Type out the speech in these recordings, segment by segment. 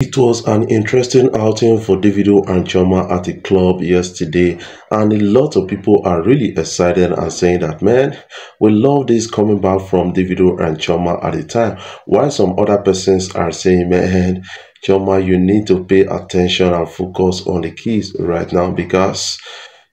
It was an interesting outing for Davido and Chioma at the club yesterday and a lot of people are really excited and saying that man we love this coming back from Davido and Chioma at the time while some other persons are saying man Chioma you need to pay attention and focus on the keys right now because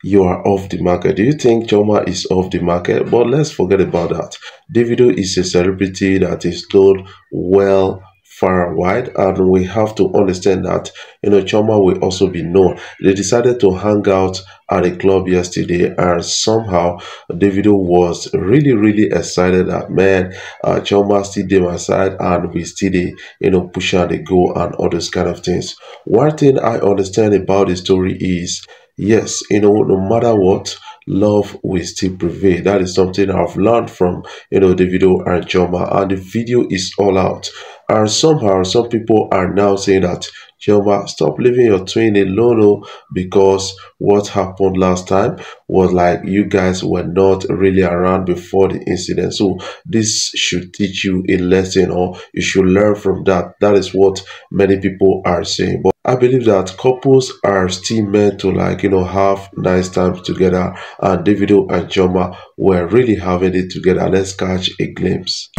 you are off the market. Do you think Chioma is off the market? But let's forget about that. Davido is a celebrity that is known well far and wide and we have to understand that you know Chioma will also be known. They decided to hang out at a club yesterday and somehow Davido was really really excited that man uh, Chioma still did my side and we still did, you know push out the go and all those kind of things. One thing I understand about the story is yes you know no matter what love will still prevail. That is something i've learned from you know Davido and Chioma and the video is all out and somehow some people are now saying that Chioma, stop leaving your twin alone oh, because what happened last time was like you guys were not really around before the incident. So this should teach you a lesson or you should learn from that. That is what many people are saying. But I believe that couples are still meant to like, you know, have nice times together. And Davido and Chioma were really having it together. Let's catch a glimpse.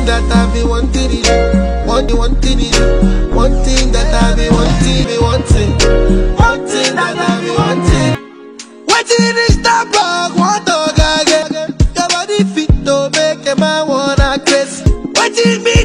It,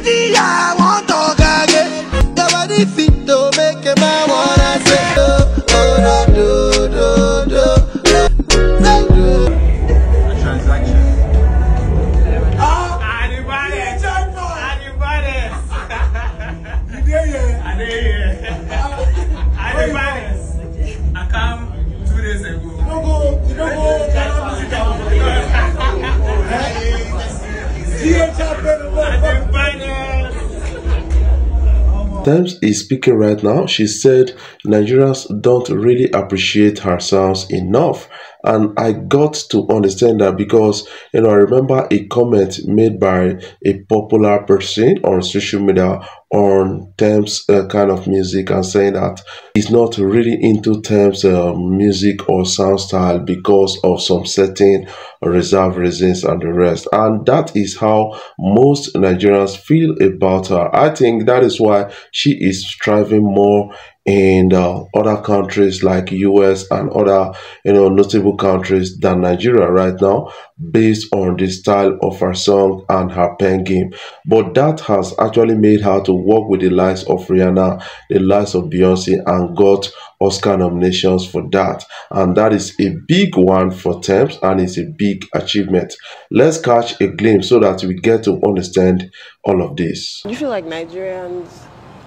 Tems is speaking right now. She said Nigerians don't really appreciate sounds enough. And I got to understand that because, you know, I remember a comment made by a popular person on social media on Tems uh, kind of music and saying that he's not really into Tems uh, music or sound style because of some certain reserve reasons and the rest. And that is how most Nigerians feel about her. I think that is why she is striving more in uh, other countries like US and other you know notable countries than Nigeria right now based on the style of her song and her pen game. But that has actually made her to work with the likes of Rihanna the likes of Beyonce and got Oscar nominations for that. And that is a big one for Tems and it's a big achievement. Let's catch a glimpse so that we get to understand all of this. You feel like Nigerians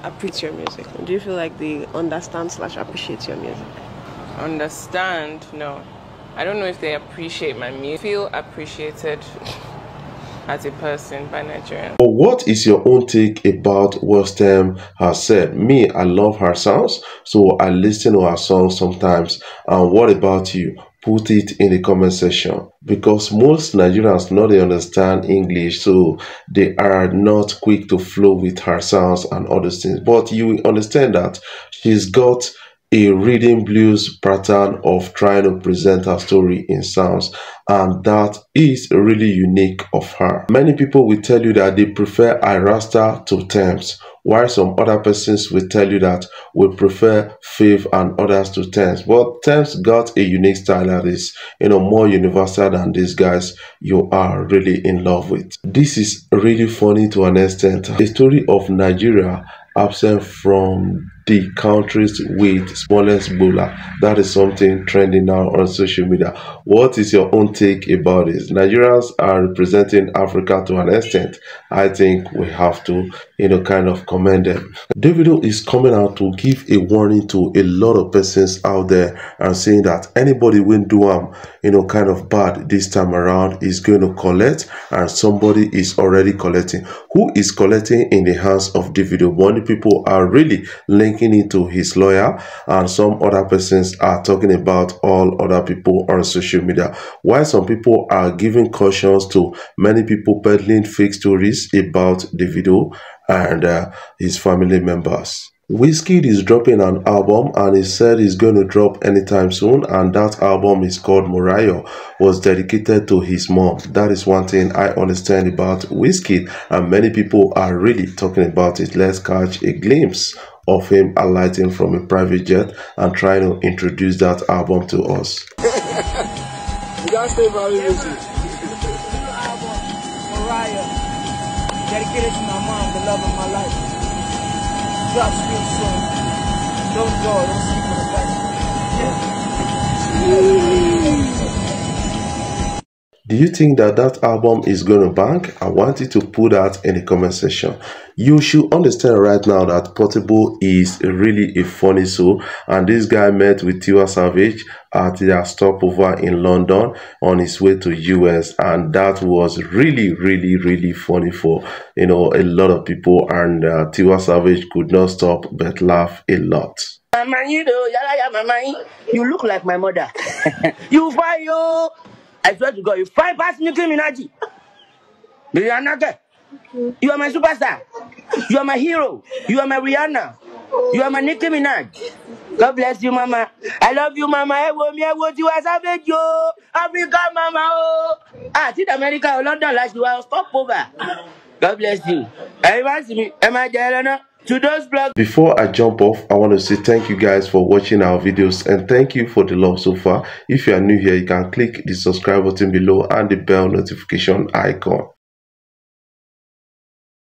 appreciate your music? Do you feel like they understand slash appreciate your music? Understand? No. I don't know if they appreciate my music. Feel appreciated as a person by Nigerians. But what is your own take about what Stem has said? Me, I love her sounds, so I listen to her songs sometimes. And what about you? Put it in the comment section. Because most Nigerians not they understand English so they are not quick to flow with her sounds and other things. But you understand that she's got a reading blues pattern of trying to present her story in sounds and that is really unique of her. Many people will tell you that they prefer Ayra Starr to Tems while some other persons will tell you that we prefer Faith and others to Tems. Well, Tems got a unique style that is, you know, more universal than these guys you are really in love with. This is really funny to an extent. A story of Nigeria absent from the countries with smallest bowler. That is something trending now on social media. What is your own take about this? Nigerians are representing Africa to an extent. I think we have to, you know, kind of commend them. Davido is coming out to give a warning to a lot of persons out there and saying that anybody will do um, you know, kind of bad this time around is going to collect and somebody is already collecting. Who is collecting in the hands of Davido? Many people are really linked linking it to his lawyer and some other persons are talking about all other people on social media while some people are giving cautions to many people peddling fake stories about the video and uh, his family members Wizkid is dropping an album and he said he's going to drop anytime soon and that album is called Morayo was dedicated to his mom. That is one thing I understand about Wizkid and many people are really talking about it. Let's catch a glimpse of him alighting from a private jet and trying to introduce that album to us. You gotta stay very busy. Morayo, dedicated to my mom, the love of my life. Drops real soon. Don't go, don't sleep on the back. Do you think that that album is going to bank? I want you to put that in the comment section. You should understand right now that Portable is really a funny soul and this guy met with Tiwa Savage at their stopover in London on his way to US and that was really really really funny for you know a lot of people and uh, Tiwa Savage could not stop but laugh a lot. Mama, you know, you look like my mother. you fine, yo. I swear to God, you fine past Nicki Minaj. Rihanna, you are my superstar. You are my hero. You are my Rihanna. You are my Nicki Minaj. God bless you, mama. I love you, mama. Ẹ wo mi, ẹ wo tiwa savage yo. Africa, mama, oh. Ah, ti America, London, last you are stop over. God bless you. Everyone see me. Am I there now? To those blogs. Before I jump off, I want to say thank you guys for watching our videos and thank you for the love so far. If you are new here, you can click the subscribe button below and the bell notification icon.